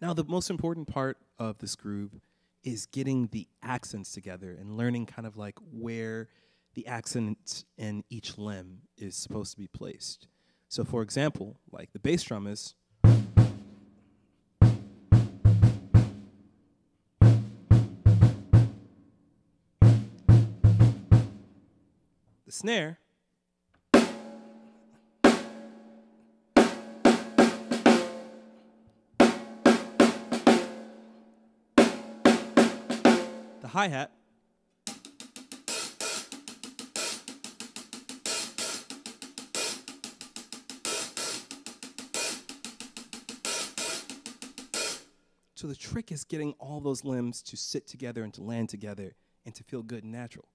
Now, the most important part of this groove is getting the accents together and learning kind of like where the accent in each limb is supposed to be placed. So, for example, like the bass drum is. The snare the hi hat. So the trick is getting all those limbs to sit together and to land together and to feel good and natural.